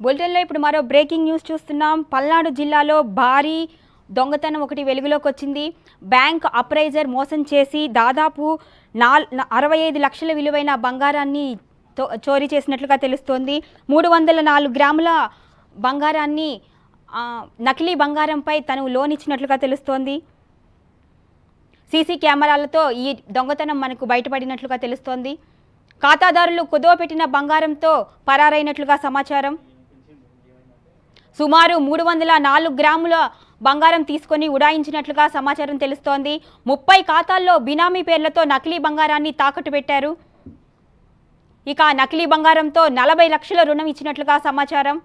బులెటిన్లో ఇప్పుడు మరో బ్రేకింగ్ న్యూస్ చూస్తున్నాం. పల్నాడు జిల్లాలో భారీ దొంగతనం ఒకటి వెలుగులోకి వచ్చింది బ్యాంక్ అప్రైజర్ మోసం చేసి దాదాపు నాల్ అరవై ఐదు లక్షల విలువైన బంగారాన్ని తో- చోరీ చేసినట్లుగా తెలుస్తోంది. మూడు వందల నాలుగు గ్రాముల బంగారాన్ని నకిలీ బంగారంపై తను లోన్ ఇచ్చినట్లుగా తెలుస్తోంది. సీసీ కెమెరాలతో ఈ దొంగతనం మనకు బయటపడినట్లుగా తెలుస్తోంది. ఖాతాదారులు కుదవ పెట్టిన బంగారంతో పరారైనట్లుగా సమాచారం. సుమారు మూడు వందల నాలుగు గ్రాముల బంగారం తీసుకొని ఉడాయించినట్లుగా సమాచారం తెలుస్తోంది. ముప్పై ఖాతాల్లో బినామీ పేర్లతో నకిలీ బంగారాన్ని తాకట్టు పెట్టారు. ఇక నకిలీ బంగారంతో నలభై లక్షల రుణం ఇచ్చినట్లుగా సమాచారం.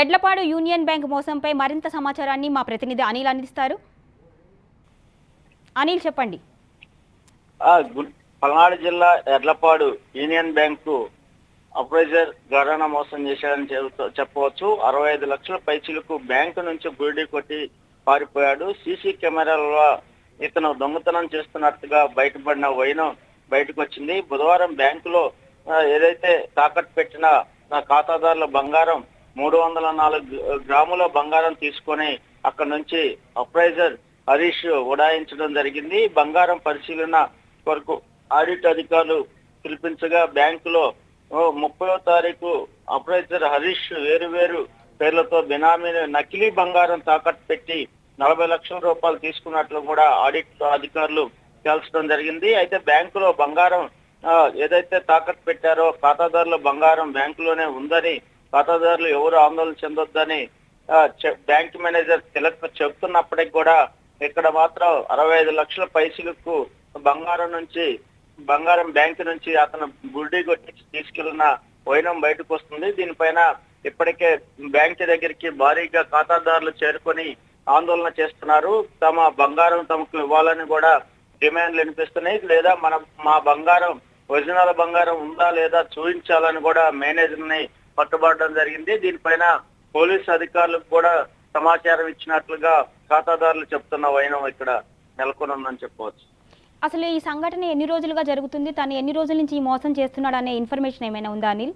ఎడ్లపాడు యూనియన్ బ్యాంక్ మోసంపై మరింత సమాచారాన్ని మా ప్రతినిధి అనిల్ అందిస్తారు. అనిల్ చెప్పండి. పల్నాడు జిల్లా ఎడ్లపాడు యూనియన్ బ్యాంకు అప్రైజర్ గరానా మోసం చేశాడని చెప్పవచ్చు. అరవై ఐదు లక్షల పైచీలకు బ్యాంకు నుంచి గుడి కొట్టి పారిపోయాడు. సీసీ కెమెరాలలో ఇతను దొంగతనం చేస్తున్నట్టుగా బయటపడిన వైనం బయటకు వచ్చింది బుధవారం బ్యాంకులో ఏదైతే తాకట్టు పెట్టిన ఖాతాదారుల బంగారం మూడు వందల నాలుగు గ్రాముల బంగారం తీసుకొని అక్కడ నుంచి అప్రైజర్ హరీష్ ఉడాయించడం జరిగింది. బంగారం పరిశీలన కొరకు ఆడిట్ అధికారులు పిలిపించగా బ్యాంకులో ముప్పయో తారీఖు అప్రైజర్ హరీష్ వేరు వేరు పేర్లతో బినామీ నకిలీ బంగారం తాకట్టు పెట్టి నలభై లక్షల రూపాయలు తీసుకున్నట్లు కూడా ఆడిట్ అధికారులు తేల్చడం జరిగింది. అయితే బ్యాంకులో బంగారం ఏదైతే తాకట్టు పెట్టారో ఖాతాదారుల బంగారం బ్యాంకులోనే ఉందని ఖాతాదారులు ఎవరు ఆందోళన చెందొద్దని బ్యాంక్ మేనేజర్ తిలక్ చెప్తున్నప్పటికి కూడా ఇక్కడ మాత్రం అరవై ఐదు లక్షల పైసలకు బంగారం నుంచి బంగారం బ్యాంక్ నుంచి అతను బుడ్డి కొట్టి తీసుకెళ్ళిన వైనం బయటకు వస్తుంది. దీనిపైన ఇప్పటికే బ్యాంక్ దగ్గరికి భారీగా ఖాతాదారులు చేరుకొని ఆందోళన చేస్తున్నారు. తమ బంగారం తమకు ఇవ్వాలని కూడా డిమాండ్లు వినిపిస్తున్నాయి. లేదా మన మా బంగారం ఒరిజినల్ బంగారం ఉందా లేదా చూపించాలని కూడా మేనేజర్ని పట్టుబడడం జరిగింది. దీనిపైన పోలీస్ అధికారులకు కూడా సమాచారం ఇచ్చినట్లుగా ఖాతాదారులు చెప్తున్న వైనం ఇక్కడ నెలకొని ఉందని చెప్పవచ్చు. అసలు ఈ సంఘటన ఎన్ని రోజులుగా జరుగుతుంది? తను ఎన్ని రోజుల నుంచి ఈ మోసం చేస్తున్నాడు అనే ఇన్ఫర్మేషన్ ఏమైనా ఉందా అనిల్?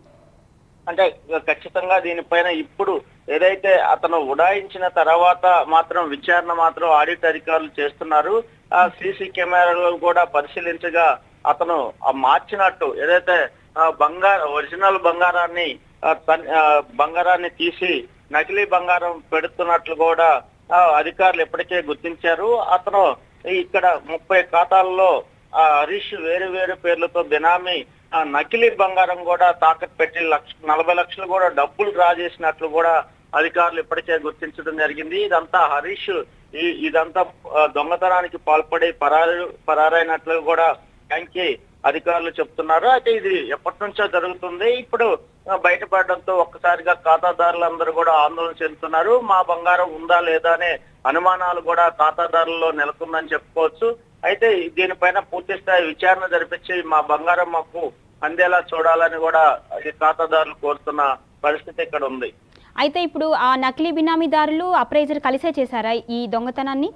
అంటే ఖచ్చితంగా దీనిపైన ఇప్పుడు ఏదైతే అతను ఉడాయించిన తర్వాత మాత్రం విచారణ మాత్రం ఆడిట్ అధికారులు చేస్తున్నారు. ఆ సీసీ కెమెరాలు కూడా పరిశీలించగా అతను మార్చినట్టు ఏదైతే బంగారు ఒరిజినల్ బంగారాన్ని బంగారాన్ని తీసి నకిలీ బంగారం పెడుతున్నట్లు కూడా అధికారులు ఇప్పటికే గుర్తించారు. అతను ఇక్కడ ముప్పై ఖాతాల్లో ఆ హరీష్ వేరు వేరు పేర్లతో బినామీ ఆ నకిలీ బంగారం కూడా తాకట్టు పెట్టి లక్ష నలభై లక్షలు కూడా డబ్బులు డ్రా చేసినట్లు కూడా అధికారులు ఇప్పటికే గుర్తించడం జరిగింది. ఇదంతా హరీష్ ఇదంతా దొంగతనానికి పాల్పడి పరారు పరారైనట్లు కూడా బ్యాంక్ అధికారులు చెప్తున్నారు. అయితే ఇది ఎప్పటి నుంచో జరుగుతుంది. ఇప్పుడు బయటపడడంతో ఒక్కసారిగా ఖాతాదారులందరూ కూడా ఆందోళన చెందుతున్నారు. మా బంగారం ఉందా లేదా అనే అనుమానాలు కూడా ఖాతాదారుల్లో నెలకొందని చెప్పుకోవచ్చు. అయితే దీనిపైన పూర్తి స్థాయి విచారణ జరిపించి మా బంగారం మాకు అందేలా చూడాలని కూడా ఖాతాదారులు కోరుతున్న పరిస్థితి ఇక్కడ ఉంది. అయితే ఇప్పుడు ఆ నకిలీ బినామీదారులు అప్రైజర్ కలిసే చేశారా ఈ దొంగతనాన్ని?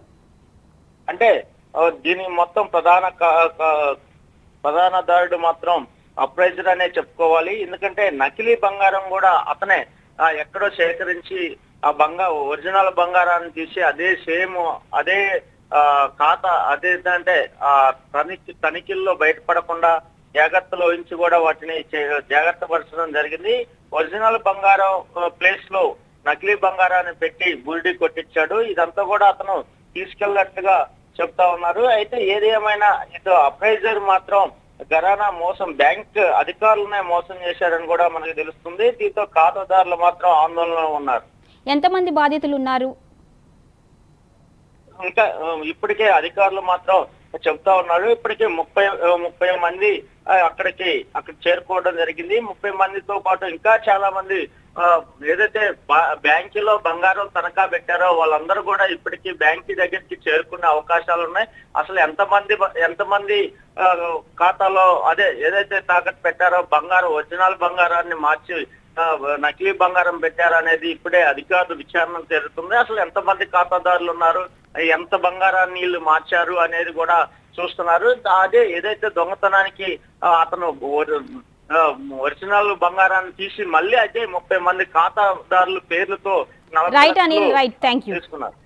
అంటే దీని మొత్తం ప్రధాన కా- ప్రధానదారుడు మాత్రం అప్రైజర్ అనే చెప్పుకోవాలి. ఎందుకంటే నకిలీ బంగారం కూడా అతనే ఎక్కడో సేకరించి ఆ బంగారం ఒరిజినల్ బంగారాన్ని తీసి అదే సేమ్ అదే ఆ, ఖాతా అదే అంటే ఆ తనిఖీ తనిఖీల్లో బయటపడకుండా జాగ్రత్తలో ఉంచి కూడా వాటిని చే- జాగ్రత్త పరచడం జరిగింది. ఒరిజినల్ బంగారం ప్లేస్లో నకిలీ బంగారాన్ని పెట్టి బుల్డీ కొట్టించాడు. ఇదంతా కూడా అతను తీసుకెళ్ళినట్టుగా చెప్తా ఉన్నారు. అయితే ఏది ఏమైనా ఇటు అప్రైజర్ మాత్రం గరానా మోసం బ్యాంక్ అధికారులనే మోసం చేశారని కూడా మనకు తెలుస్తుంది. దీంతో ఖాతాదారులు మాత్రం ఆందోళనలో ఉన్నారు. ఎంతమంది బాధితులు ఉన్నారు ఇంకా ఇప్పటికే అధికారులు మాత్రం చెప్తా ఉన్నారు. ఇప్పటికే ముప్పై ముప్పై మంది అక్కడికి అక్కడ చేరుకోవడం జరిగింది. ముప్పై మందితో పాటు ఇంకా చాలా మంది ఏదైతే బా- బ్యాంకులో బంగారం తనఖా పెట్టారో వాళ్ళందరూ కూడా ఇప్పటికీ బ్యాంక్ దగ్గరికి చేరుకునే అవకాశాలు ఉన్నాయి. అసలు ఎంతమంది మంది ఎంతమంది మంది ఖాతాలో అదే ఏదైతే తాకట్టు పెట్టారో బంగారం ఒరిజినల్ బంగారాన్ని మార్చి నకిలీ బంగారం పెట్టారనేది ఇప్పుడే అధికారులు విచారణ జరుగుతుంది. అసలు ఎంతమంది ఖాతాదారులు ఉన్నారు? ఎంత బంగారాన్ని వీళ్ళు మార్చారు అనేది కూడా చూస్తున్నారు. అదే ఏదైతే దొంగతనానికి అతను ఒరిజినల్ బంగారాన్ని తీసి మళ్ళీ అదే ముప్పై మంది ఖాతాదారుల పేర్లతో రైట్ అనిల్ లక్షలు రైట్ థ్యాంక్ యూ తీసుకున్నారు.